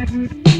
Mm-hmm.